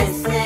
listen.